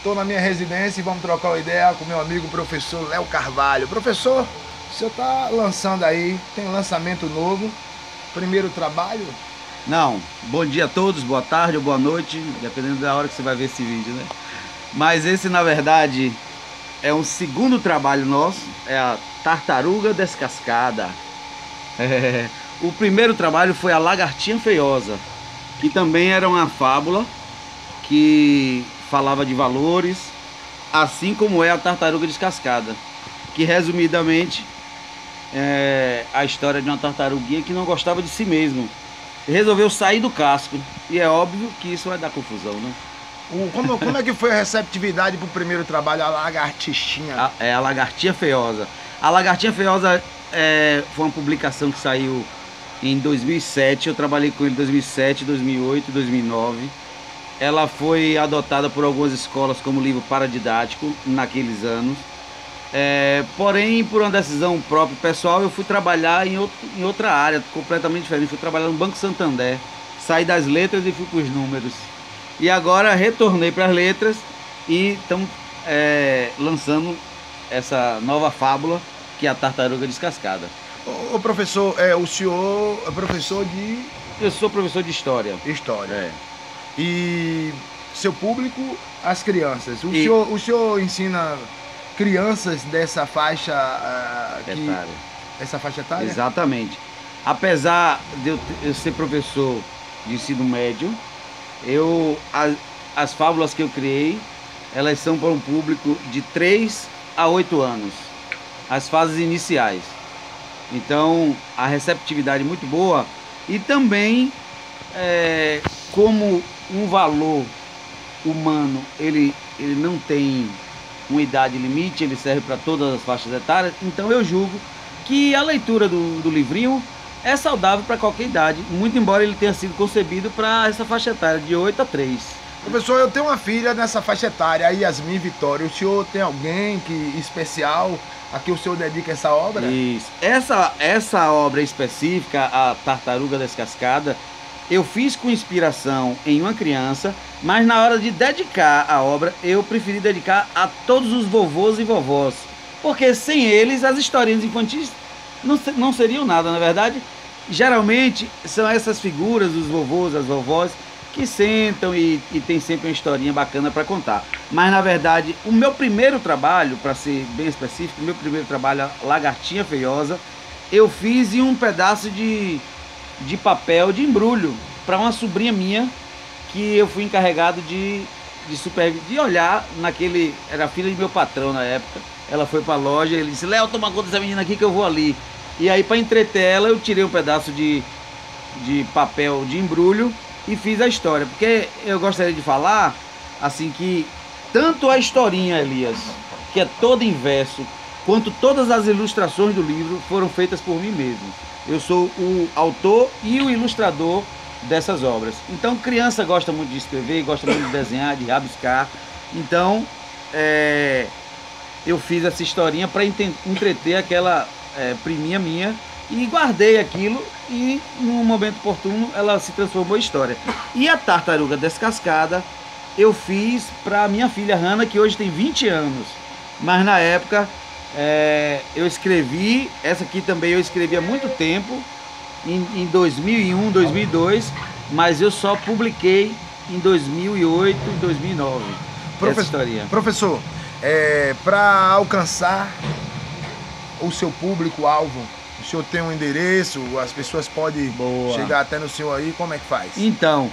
Estou na minha residência e vamos trocar uma ideia com meu amigo professor Léo Carvalho. Professor, o senhor está lançando aí, tem lançamento novo, primeiro trabalho? Não, bom dia a todos, boa tarde ou boa noite, dependendo da hora que você vai ver esse vídeo, né? Mas esse, na verdade, é um segundo trabalho nosso, é a Tartaruga Descascada. É, o primeiro trabalho foi a Lagartinha Feiosa, que também era uma fábula que falava de valores, assim como é a Tartaruga Descascada, que resumidamente é a história de uma tartaruguinha que não gostava de si mesmo. Resolveu sair do casco. E é óbvio que isso vai dar confusão, né? O, como, como é que foi a receptividade pro primeiro trabalho, a lagartixinha? A, é a Lagartinha Feiosa. A Lagartinha Feiosa é, foi uma publicação que saiu em 2007. Eu trabalhei com ele em 2007, 2008, 2009. Ela foi adotada por algumas escolas como livro paradidático naqueles anos. É, porém, por uma decisão própria pessoal, eu fui trabalhar em, outro, em outra área completamente diferente. Fui trabalhar no Banco Santander. Saí das letras e fui para os números. E agora retornei para as letras e estamos é, lançando essa nova fábula que é a Tartaruga Descascada. Ô, professor, é, o senhor é professor de Eu sou professor de História. história. É. E seu público, as crianças. O, E- senhor, o senhor ensina crianças dessa faixa ah, que, Detalhe. essa faixa etária? Exatamente. Apesar de eu ser professor de ensino médio, eu as, as fábulas que eu criei, elas são para um público de 3 a 8 anos, as fases iniciais. Então, a receptividade é muito boa e também é, como um valor humano, ele, ele não tem uma idade limite, ele serve para todas as faixas etárias, então eu julgo que a leitura do, do livrinho é saudável para qualquer idade, muito embora ele tenha sido concebido para essa faixa etária de 8 a 3. Professor, eu tenho uma filha nessa faixa etária, a Yasmin Vitória. O senhor tem alguém que especial a que o senhor dedica essa obra? Isso. Essa, essa obra específica, a Tartaruga Descascada, eu fiz com inspiração em uma criança, mas na hora de dedicar a obra, eu preferi dedicar a todos os vovôs e vovós. Porque sem eles, as historinhas infantis não, não seriam nada, na verdade. Geralmente são essas figuras, os vovôs, as vovós, que sentam e, e tem sempre uma historinha bacana para contar. Mas na verdade, o meu primeiro trabalho, para ser bem específico, o meu primeiro trabalho, Lagartinha Feiosa, eu fiz em um pedaço de, de papel de embrulho para uma sobrinha minha que eu fui encarregado de, de super de olhar naquele era filha de meu patrão na época. Ela foi para a loja, ele disse: "Léo, toma conta dessa menina aqui que eu vou ali". E aí para entreter ela, eu tirei um pedaço de de papel de embrulho e fiz a história, porque eu gostaria de falar assim que tanto a historinha, Elias, que é toda em verso, quanto todas as ilustrações do livro foram feitas por mim mesmo. Eu sou o autor e o ilustrador dessas obras. Então, criança gosta muito de escrever, gosta muito de desenhar, de rabiscar. Então, é, eu fiz essa historinha para entreter aquela é, priminha minha e guardei aquilo e num momento oportuno ela se transformou em história. E a tartaruga descascada eu fiz para minha filha Hanna, que hoje tem 20 anos. Mas na época é, eu escrevi, essa aqui também eu escrevi há muito tempo, em, em 2001, 2002, mas eu só publiquei em 2008 e 2009. Profe- Essa historinha. Professor, é, para alcançar o seu público-alvo, o senhor tem um endereço, as pessoas podem Boa. chegar até no senhor aí, como é que faz? Então,